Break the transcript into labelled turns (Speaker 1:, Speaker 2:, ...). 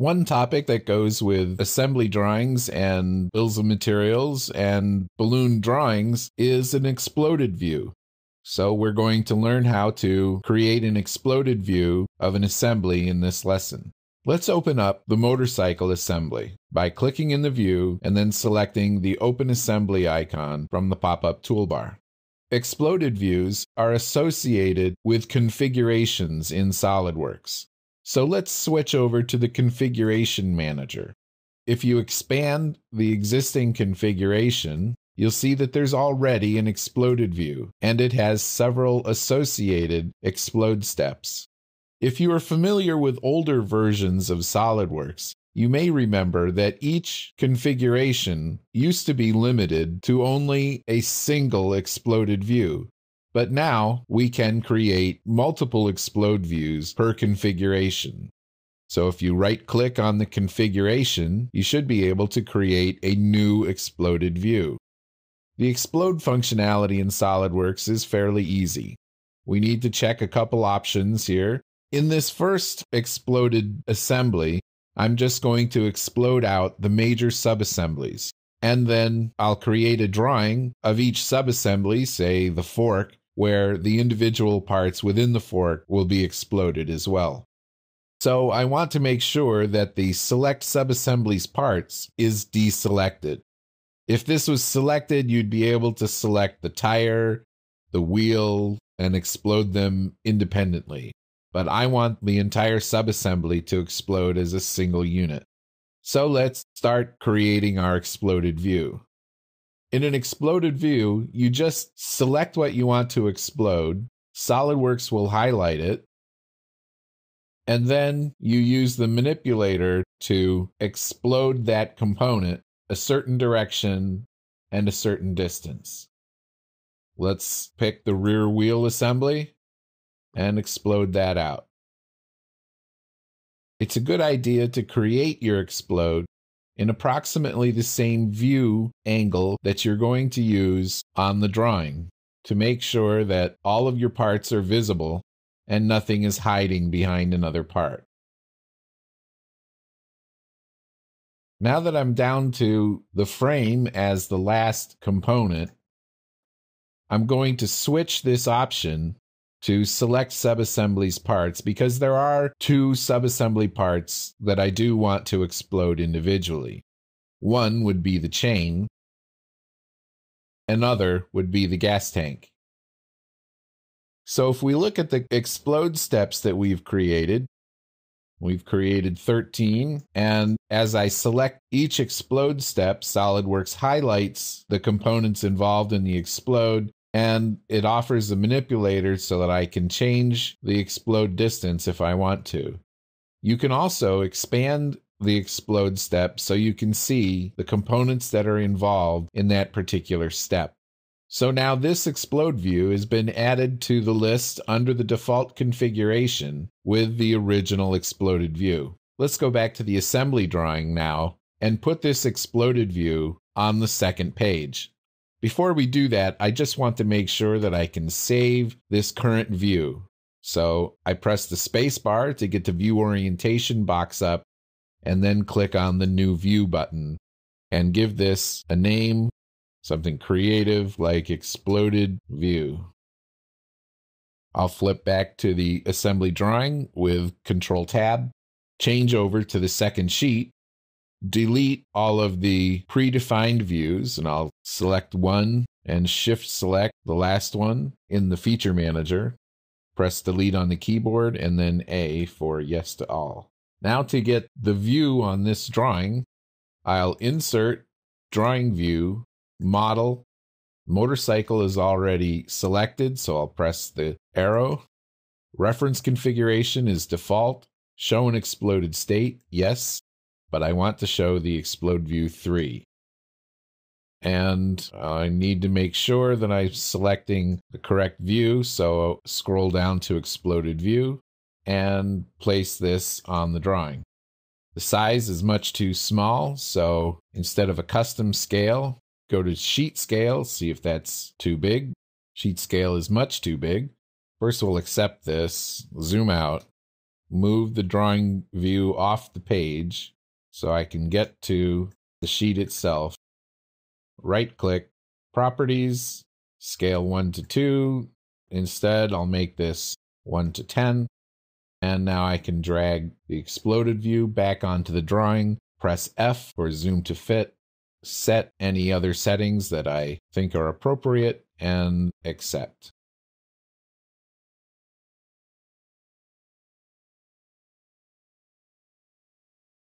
Speaker 1: One topic that goes with assembly drawings and bills of materials and balloon drawings is an exploded view. So we're going to learn how to create an exploded view of an assembly in this lesson. Let's open up the motorcycle assembly by clicking in the view and then selecting the Open Assembly icon from the pop-up toolbar. Exploded views are associated with configurations in SOLIDWORKS. So let's switch over to the Configuration Manager. If you expand the existing configuration, you'll see that there's already an exploded view, and it has several associated explode steps. If you are familiar with older versions of SOLIDWORKS, you may remember that each configuration used to be limited to only a single exploded view. But now we can create multiple explode views per configuration. So if you right click on the configuration, you should be able to create a new exploded view. The explode functionality in SOLIDWORKS is fairly easy. We need to check a couple options here. In this first exploded assembly, I'm just going to explode out the major subassemblies. And then I'll create a drawing of each subassembly, say the fork, where the individual parts within the fork will be exploded as well. So I want to make sure that the select subassemblies parts is deselected. If this was selected, you'd be able to select the tire, the wheel, and explode them independently. But I want the entire subassembly to explode as a single unit. So let's start creating our exploded view. In an exploded view, you just select what you want to explode. SOLIDWORKS will highlight it. And then you use the manipulator to explode that component a certain direction and a certain distance. Let's pick the rear wheel assembly and explode that out. It's a good idea to create your explode in approximately the same view angle that you're going to use on the drawing to make sure that all of your parts are visible and nothing is hiding behind another part. Now that I'm down to the frame as the last component, I'm going to switch this option to select subassemblies parts because there are two subassembly parts that I do want to explode individually. One would be the chain, another would be the gas tank. So if we look at the explode steps that we've created, We've created 13. And as I select each explode step, SOLIDWORKS highlights the components involved in the explode and it offers a manipulator so that I can change the explode distance if I want to. You can also expand the explode step so you can see the components that are involved in that particular step. So now this explode view has been added to the list under the default configuration with the original exploded view. Let's go back to the assembly drawing now and put this exploded view on the second page. Before we do that, I just want to make sure that I can save this current view. So I press the space bar to get the view orientation box up and then click on the new view button and give this a name Something creative like exploded view. I'll flip back to the assembly drawing with Control Tab, change over to the second sheet, delete all of the predefined views, and I'll select one and shift select the last one in the feature manager. Press delete on the keyboard and then A for yes to all. Now to get the view on this drawing, I'll insert drawing view model. Motorcycle is already selected, so I'll press the arrow. Reference configuration is default. Show an exploded state, yes, but I want to show the explode view 3. And I need to make sure that I'm selecting the correct view, so scroll down to exploded view and place this on the drawing. The size is much too small, so instead of a custom scale, Go to sheet scale, see if that's too big. Sheet scale is much too big. First, we'll accept this, zoom out, move the drawing view off the page so I can get to the sheet itself. Right click, properties, scale 1 to 2. Instead, I'll make this 1 to 10. And now I can drag the exploded view back onto the drawing, press F for zoom to fit, set any other settings that I think are appropriate, and accept.